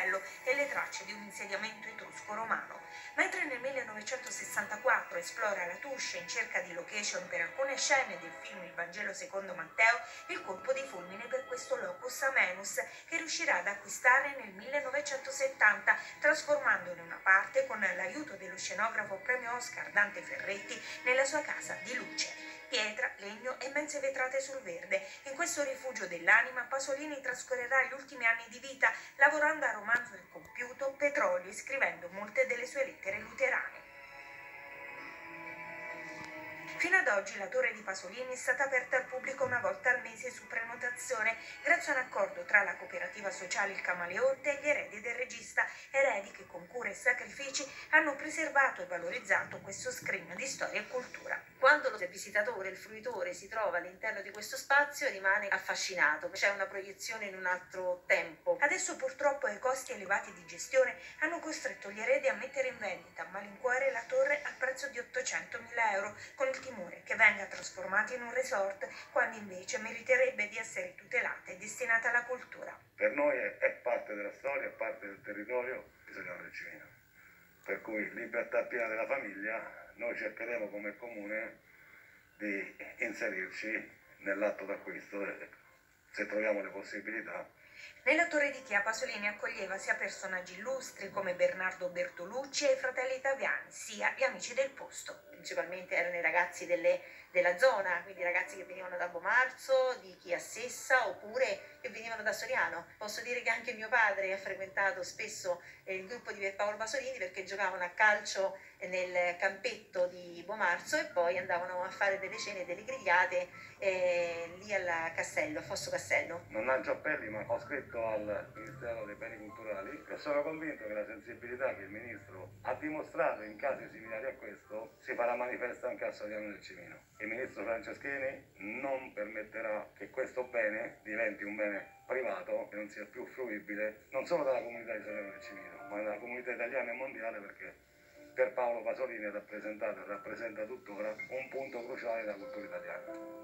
castello e le tracce di un insediamento etrusco-romano. Mentre nel 1964 esplora la Tuscia in cerca di location per alcune scene del film Il Vangelo secondo Matteo, il colpo di fulmine per questo locus amenus che riuscirà ad acquistare nel 1970, trasformandone una parte con l'aiuto dello scenografo premio Oscar Dante Ferretti nella sua casa di luce legno e mense vetrate sul verde. In questo rifugio dell'anima Pasolini trascorrerà gli ultimi anni di vita lavorando a romanzo incompiuto Petrolio, scrivendo molte delle sue lettere luterane. Fino ad oggi la torre di Pasolini è stata aperta al pubblico una volta al mese su prenotazione, grazie a un accordo tra la cooperativa sociale Il Camaleonte e gli eredi del regista, eredi che con cura e sacrifici hanno preservato e valorizzato questo scrigno di storia e cultura. Quando il visitatore, il fruitore si trova all'interno di questo spazio rimane affascinato, c'è una proiezione in un altro tempo. Adesso purtroppo i costi elevati di gestione hanno costretto gli eredi a mettere in vendita a malincuore la torre al prezzo di 800.000 euro il timore che venga trasformata in un resort quando invece meriterebbe di essere tutelata e destinata alla cultura. Per noi è, è parte della storia, è parte del territorio, bisogna un regimino. Per cui libertà piena della famiglia, noi cercheremo come comune di inserirci nell'atto d'acquisto se troviamo le possibilità nella Torre di Chia Pasolini accoglieva sia personaggi illustri come Bernardo Bertolucci e i fratelli italiani, sia gli amici del posto. Principalmente erano i ragazzi delle, della zona, quindi ragazzi che venivano da Bomarzo, di Chia Sessa oppure che venivano da Soriano. Posso dire che anche mio padre ha frequentato spesso eh, il gruppo di Pierpaolo Pasolini perché giocavano a calcio nel campetto di Bomarzo e poi andavano a fare delle cene, delle grigliate eh, lì al castello, a Fosso Castello. Non lancio appelli, ma ho scritto al Ministero dei Beni Culturali e sono convinto che la sensibilità che il Ministro ha dimostrato in casi similari a questo si farà manifesta anche a Soriano del Cimino. Il Ministro Franceschini non permetterà che questo bene diventi un bene privato che non sia più fruibile non solo dalla comunità di Soriano del Cimino, ma dalla comunità italiana e mondiale perché per Paolo Pasolini rappresentato e rappresenta tuttora un punto cruciale della cultura italiana.